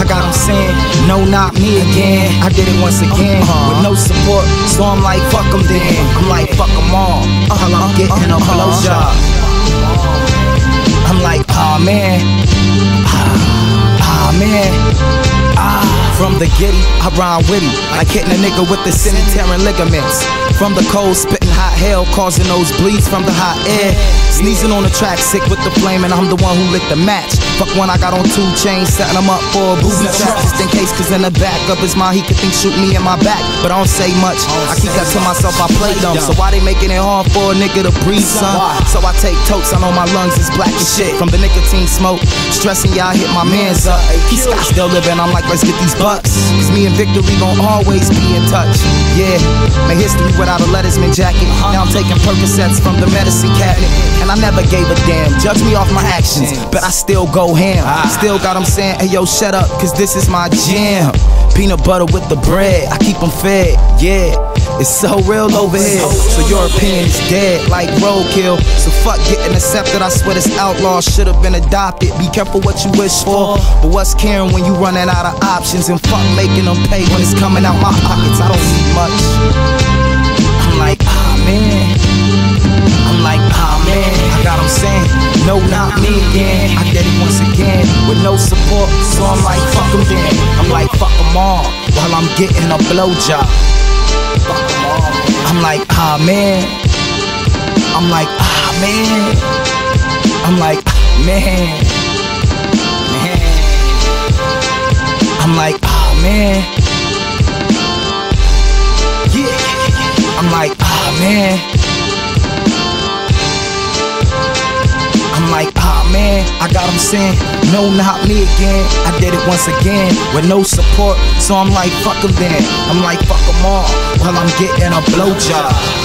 I got them saying, no, not me again. I did it once again with no support, so I'm like, fuck them then. I'm like, fuck them all. I'm getting a blowjob. I'm like, ah man, ah man. Ah, from the giddy, I rhyme witty, like hitting a nigga with the tearing ligaments. From the cold, spitting hot hell, causing those bleeds from the hot air. Sneezing on the track, sick with the flame, and I'm the one who lit the match. Fuck when I got on two chains, setting them up for a booby trap, just in case, cause in the back of his mind, he could think shoot me in my back. But I don't say much, I keep that to myself, I play dumb. So why they making it hard for a nigga to breathe, son? So I take totes, I know my lungs is black as shit. From the nicotine smoke, stressing y'all hit my mans up. He's still living, I'm like, let's get these bucks. Cause me and Victory gon' always be in touch. Yeah, my history without a lettersman jacket. Now I'm taking Percocets from the medicine cabinet. And I never gave a damn. Judge me off my actions, but I still go ham. Still got them saying, hey yo, shut up, cause this is my jam. Peanut butter with the bread, I keep them fed, yeah. It's so real over here, so your opinion is dead like roadkill. So fuck getting accepted, I swear this outlaw should have been adopted. Be careful what you wish for, but what's caring when you running out of options? And fuck making them pay when it's coming out my pockets. I don't need much. I'm like, ah man. I'm like, ah man. I got them saying, no, not me again. I again with no support, so I'm like, fuck them then. I'm like, fuck them all while I'm getting a blowjob. I'm like, ah man. I'm like, ah man. I'm like, ah, man. Man. I'm like, ah man. Yeah. I'm like, ah man. Got them saying, no, not me again. I did it once again with no support, so I'm like, fuck them then. I'm like, fuck them all while I'm getting a blowjob.